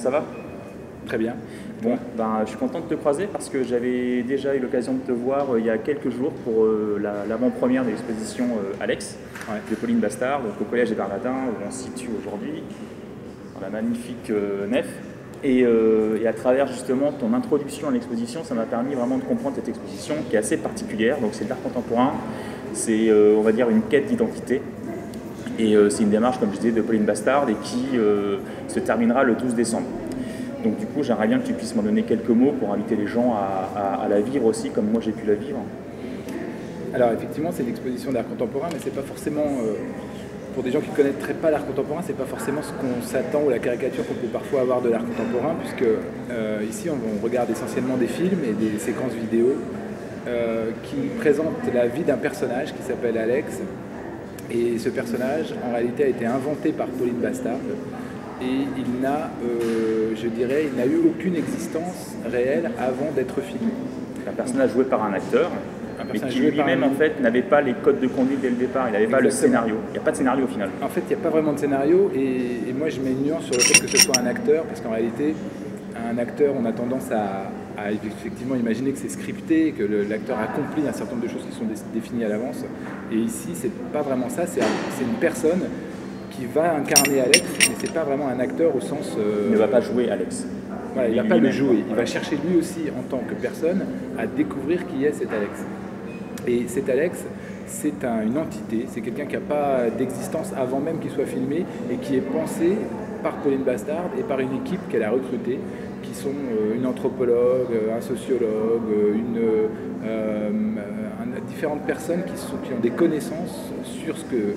Ça va? Très bien. Bon, ben, je suis content de te croiser parce que j'avais déjà eu l'occasion de te voir euh, il y a quelques jours pour euh, l'avant-première de l'exposition euh, Alex de Pauline Bastard, donc au Collège des Bernardins où on se situe aujourd'hui, dans la magnifique nef. Et, et, à travers justement ton introduction à l'exposition, ça m'a permis vraiment de comprendre cette exposition qui est assez particulière. Donc c'est de l'art contemporain, c'est on va dire une quête d'identité. Et c'est une démarche, comme je disais, de Pauline Bastard et qui se terminera le 12 décembre. Donc du coup, j'aimerais bien que tu puisses m'en donner quelques mots pour inviter les gens à, la vivre aussi, comme moi j'ai pu la vivre. Alors effectivement, c'est une exposition d'art contemporain, mais c'est pas forcément, euh, pour des gens qui ne connaîtraient pas l'art contemporain, c'est pas forcément ce qu'on s'attend ou la caricature qu'on peut parfois avoir de l'art contemporain, puisque euh, ici on, regarde essentiellement des films et des séquences vidéo euh, qui présentent la vie d'un personnage qui s'appelle Alex. Et ce personnage, en réalité, a été inventé par Pauline Bastard et il n'a, euh, je dirais, il n'a eu aucune existence réelle avant d'être filmé. Un personnage joué par un acteur, mais qui lui-même en fait n'avait pas les codes de conduite dès le départ, il n'avait pas le scénario. Il n'y a pas de scénario au final. En fait, il n'y a pas vraiment de scénario et, moi je mets une nuance sur le fait que ce soit un acteur, parce qu'en réalité, un acteur, on a tendance à, effectivement imaginer que c'est scripté, que l'acteur accomplit un certain nombre de choses qui sont définies à l'avance. Et ici, c'est pas vraiment ça, c'est une personne qui va incarner Alex, mais c'est pas vraiment un acteur au sens. Euh, il ne va pas jouer Alex. il ne va pas le jouer. Il va chercher lui aussi, en tant que personne, à découvrir qui est cet Alex. Et cet Alex, c'est une entité, c'est quelqu'un qui n'a pas d'existence avant même qu'il soit filmé et qui est pensé par Pauline Bastard et par une équipe qu'elle a recrutée, qui sont euh, une anthropologue, un sociologue, une, euh, différentes personnes qui, sont, qui ont des connaissances sur ce que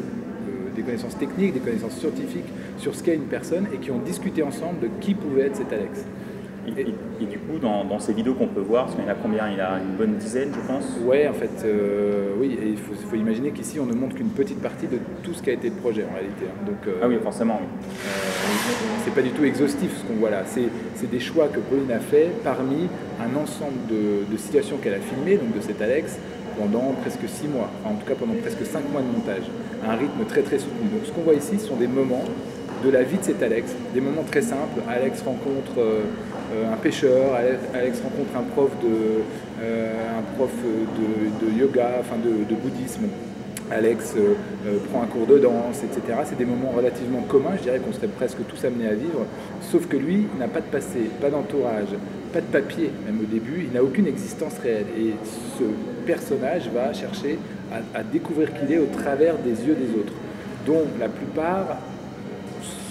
des connaissances techniques, des connaissances scientifiques sur ce qu'est une personne et qui ont discuté ensemble de qui pouvait être cet Alex. Et, du coup, dans, ces vidéos qu'on peut voir, parce qu'il y en a combien? Il y a une bonne dizaine, je pense? Ouais, en fait, euh, oui, et il faut, imaginer qu'ici, on ne montre qu'une petite partie de tout ce qui a été le projet en réalité. Hein. Donc, euh, ah oui, forcément, oui. C'est pas du tout exhaustif ce qu'on voit là. C'est des choix que Pauline a fait parmi un ensemble de, de situations qu'elle a filmées, donc de cet Alex, pendant presque six mois, en tout cas pendant presque cinq mois de montage, à un rythme très très soutenu. Donc ce qu'on voit ici, ce sont des moments de la vie de cet Alex, des moments très simples. Alex rencontre euh, euh, un pêcheur, Alex rencontre un prof de, euh, un prof de, yoga, enfin de, bouddhisme. Alex prend un cours de danse, etc. C'est des moments relativement communs, je dirais qu'on serait presque tous amenés à vivre, sauf que lui n'a pas de passé, pas d'entourage, pas de papier, même au début, il n'a aucune existence réelle. Et ce personnage va chercher à, découvrir qui il est au travers des yeux des autres, dont la plupart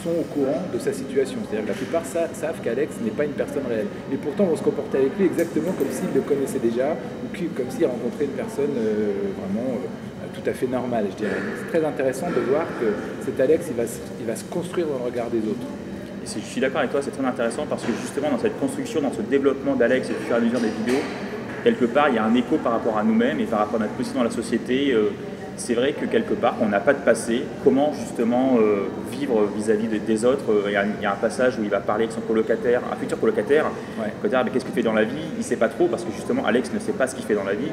sont au courant de sa situation. C'est-à-dire que la plupart savent qu'Alex n'est pas une personne réelle. Et pourtant vont se comporter avec lui exactement comme s'ils le connaissaient déjà, ou comme s'ils rencontraient une personne euh, vraiment euh, tout à fait normale, je dirais. C'est très intéressant de voir que cet Alex, il va, il va se construire dans le regard des autres je suis d'accord avec toi, c'est très intéressant parce que justement dans cette construction, dans ce développement d'Alex et au fur et à mesure des vidéos, quelque part il y a un écho par rapport à nous-mêmes et par rapport à notre position dans la société. Euh, c'est vrai que quelque part on n'a pas de passé. Comment justement euh, vivre vis-à-vis des autres euh, il y, a, un passage où il va parler avec son colocataire, un futur colocataire. Ouais. qu'est-ce qu'il fait dans la vie? Il ne sait pas trop parce que justement Alex ne sait pas ce qu'il fait dans la vie.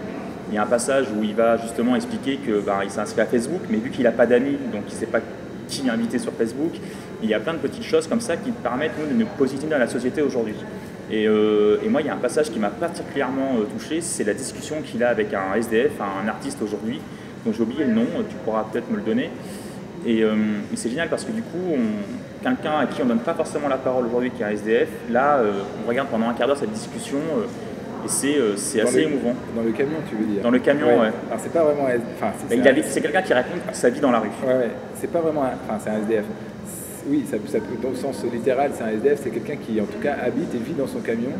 Il y a un passage où il va justement expliquer qu'il bah, s'est inscrit à Facebook, mais vu qu'il n'a pas d'amis, donc il ne sait pas qui invité sur Facebook, il y a plein de petites choses comme ça qui permettent nous, de nous positionner dans la société aujourd'hui. Et, euh, moi, il y a un passage qui m'a particulièrement euh, touché, c'est la discussion qu'il a avec un SDF, un artiste aujourd'hui, dont j'ai oublié le nom, tu pourras peut-être me le donner. Et, euh, c'est génial parce que du coup, quelqu'un à qui on ne donne pas forcément la parole aujourd'hui, qui est un SDF, là, on regarde pendant un quart d'heure cette discussion. Et c'est assez émouvant. Dans le camion, tu veux dire Dans le camion, ouais. Alors, c'est pas vraiment. Enfin, c'est quelqu'un qui raconte sa vie dans la rue. Ouais, ouais. C'est pas vraiment. Enfin, c'est un SDF oui, ça, ça, dans le sens littéral, c'est un SDF, c'est quelqu'un qui en tout cas habite et vit dans son camion,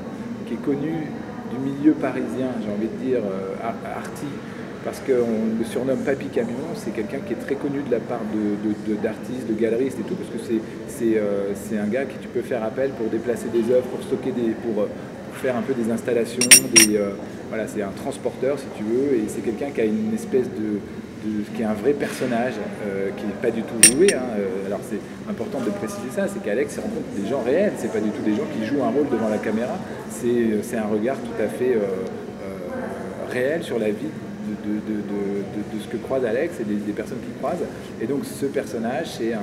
qui est connu du milieu parisien, j'ai envie de dire, euh, arty, parce qu'on le surnomme Papy Camion, c'est quelqu'un qui est très connu de la part d'artistes, de, de, galeristes et tout, parce que c'est euh, un gars qui tu peux faire appel pour déplacer des œuvres, pour stocker des. pour, euh, faire un peu des installations, des, euh, voilà, c'est un transporteur si tu veux, et c'est quelqu'un qui a une espèce de, qui est un vrai personnage, euh, qui n'est pas du tout joué. Hein. Euh, alors c'est important de préciser ça, c'est qu'Alex rencontre des gens réels, c'est pas du tout des gens qui jouent un rôle devant la caméra, c'est un regard tout à fait réel sur la vie de, ce que croise Alex et des, personnes qui croisent. Et donc ce personnage, c'est un,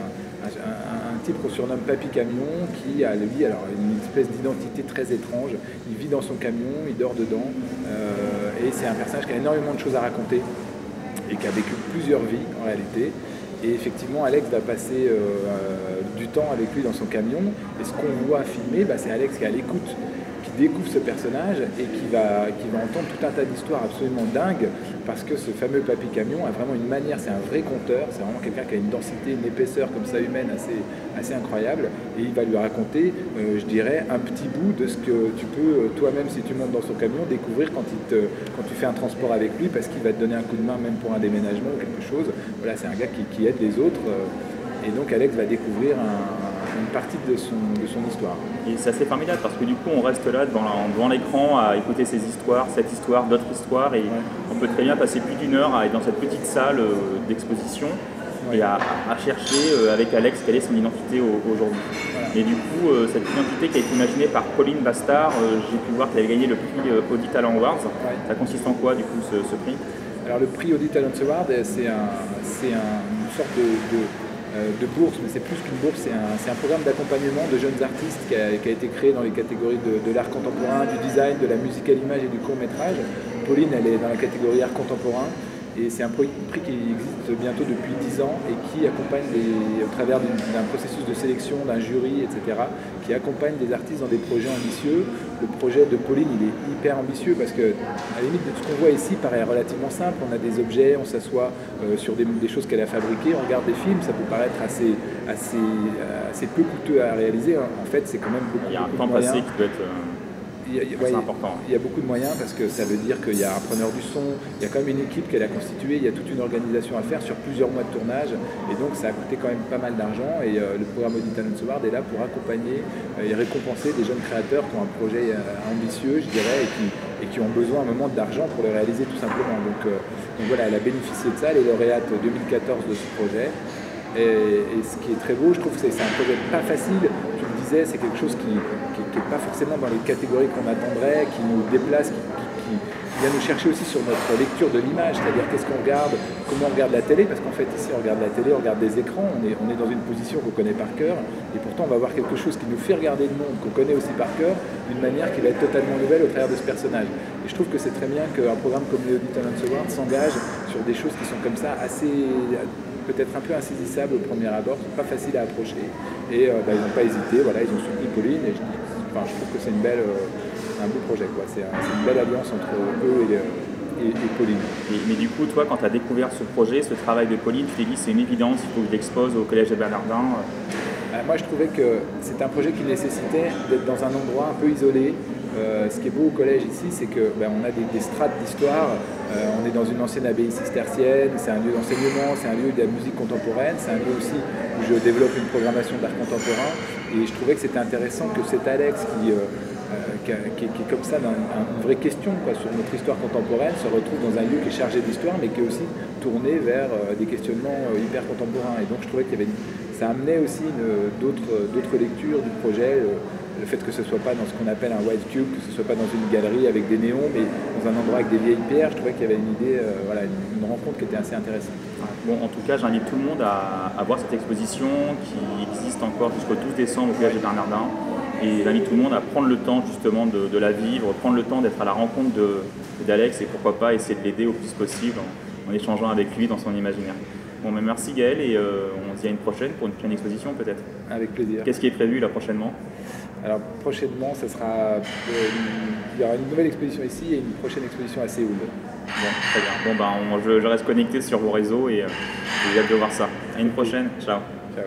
type qu'on surnomme Papy Camion qui a lui une espèce d'identité très étrange. Il vit dans son camion, il dort dedans, euh, et c'est un personnage qui a énormément de choses à raconter et qui a vécu plusieurs vies en réalité. Et effectivement, Alex va passer euh, euh, du temps avec lui dans son camion. Et ce qu'on voit filmer, bah, c'est Alex qui est à l'écoute découvre ce personnage et qui va, qui va entendre tout un tas d'histoires absolument dingues parce que ce fameux papy camion a vraiment une manière, c'est un vrai conteur, c'est vraiment quelqu'un qui a une densité, une épaisseur comme ça humaine assez, incroyable et il va lui raconter, euh, je dirais, un petit bout de ce que tu peux euh, toi-même, si tu montes dans son camion, découvrir quand, tu fais un transport avec lui parce qu'il va te donner un coup de main même pour un déménagement ou quelque chose. Voilà, c'est un gars qui, qui aide les autres euh, et donc Alex va découvrir un, une partie de son, de son histoire. Et c'est assez formidable parce que du coup on reste là devant, l'écran à écouter ces histoires, cette histoire, d'autres histoires et on peut très bien passer plus d'une heure à être dans cette petite salle euh, d'exposition et à, chercher euh, avec Alex quelle est son identité aujourd'hui. Et du coup, euh, cette identité qui a été imaginée par Pauline Bastard, j'ai pu voir qu'elle avait gagné le prix Audit Talent Awards. Ça consiste en quoi du coup ce, prix? Alors le prix Audit Talent Award, c'est un, une sorte de de bourse, mais c'est plus qu'une bourse, c'est un, programme d'accompagnement de jeunes artistes qui a, été créé dans les catégories de, l'art contemporain, du design, de la musique à l'image et du court métrage. Pauline, elle est dans la catégorie art contemporain. Et c'est un prix qui existe bientôt depuis 10 ans et qui accompagne au travers d'un processus de sélection, d'un jury, etc., qui accompagne des artistes dans des projets ambitieux. Le projet de Pauline, il est hyper ambitieux parce que, à la limite, ce qu'on voit ici paraît relativement simple. On a des objets, on s'assoit euh, sur des, choses qu'elle a fabriquées, on regarde des films, ça peut paraître assez, assez, assez peu coûteux à réaliser. En fait, c'est quand même beaucoup, Il y a un temps passé qui peut être. Euh, il y, a, beaucoup de moyens parce que ça veut dire qu'il y a un preneur du son, il y a quand même une équipe qu'elle a constituée, il y a toute une organisation à faire sur plusieurs mois de tournage et donc ça a coûté quand même pas mal d'argent et euh, le programme Audit Talent Award est là pour accompagner euh, et récompenser des jeunes créateurs qui ont un projet euh, ambitieux, je dirais, et qui, et qui ont besoin à un moment d'argent pour le réaliser tout simplement. Donc, donc, voilà, elle a bénéficié de ça, elle est lauréate 2014 de ce projet. Et, et, ce qui est très beau, je trouve que c'est un projet pas facile. Tu le disais, c'est quelque chose qui, pas forcément dans les catégories qu'on attendrait, qui nous déplace, qui, vient nous chercher aussi sur notre lecture de l'image, c'est-à-dire qu'est-ce qu'on regarde, comment on regarde la télé, parce qu'en fait ici on regarde la télé, on regarde des écrans, on est, on est dans une position qu'on connaît par cœur, et pourtant on va voir quelque chose qui nous fait regarder le monde, qu'on connaît aussi par cœur, d'une manière qui va être totalement nouvelle au travers de ce personnage. Et je trouve que c'est très bien qu'un programme comme le Talent Award s'engage sur des choses qui sont comme ça assez peut-être un peu insaisissables au premier abord, pas faciles à approcher. Et euh, bah, ils n'ont pas hésité, voilà, ils ont soutenu Pauline, et je dis je trouve que c'est une belle, euh, un beau projet. C'est une belle alliance entre eux et, Pauline. Mais, du coup, toi, quand tu as découvert ce projet, ce travail de Pauline, tu t'es dit c'est une évidence, il faut que je l'expose au Collège des Bernardins euh, Moi, je trouvais que c'est un projet qui nécessitait d'être dans un endroit un peu isolé. Euh, ce qui est beau au collège ici, c'est qu'on ben, a des, strates d'histoire. on est dans une ancienne abbaye cistercienne, c'est un lieu d'enseignement, c'est un lieu de la musique contemporaine, c'est un lieu aussi où je développe une programmation d'art contemporain. Et je trouvais que c'était intéressant que cet Alex qui, euh, euh, est comme ça dans une vraie question sur notre histoire contemporaine se retrouve dans un lieu qui est chargé d'histoire mais qui est aussi tourné vers euh, des questionnements hyper contemporains. Et donc je trouvais avait ça amenait aussi d'autres lectures du projet le fait que ce ne soit pas dans ce qu'on appelle un white cube, que ce ne soit pas dans une galerie avec des néons, mais dans un endroit avec des vieilles pierres, je trouvais qu'il y avait une idée, voilà, une, rencontre qui était assez intéressante. Bon, en tout cas, j'invite tout le monde à, voir cette exposition qui existe encore jusqu'au 12 décembre au Collège de Bernardin. Et j'invite tout le monde à prendre le temps justement de, la vivre, prendre le temps d'être à la rencontre d'Alex et pourquoi pas essayer de l'aider au plus possible en, échangeant avec lui dans son imaginaire. Bon, mais merci Gaël et euh, on se dit à une prochaine pour une prochaine exposition peut-être. Avec plaisir. Qu'est-ce qui est prévu là prochainement? Alors prochainement, ce sera, euh, il y aura une nouvelle exposition ici et une prochaine exposition à Séoul. Bon, très bien. Bon, ben, je, reste connecté sur vos réseaux et, euh, j'ai hâte de voir ça. À une prochaine. Ciao. Ciao.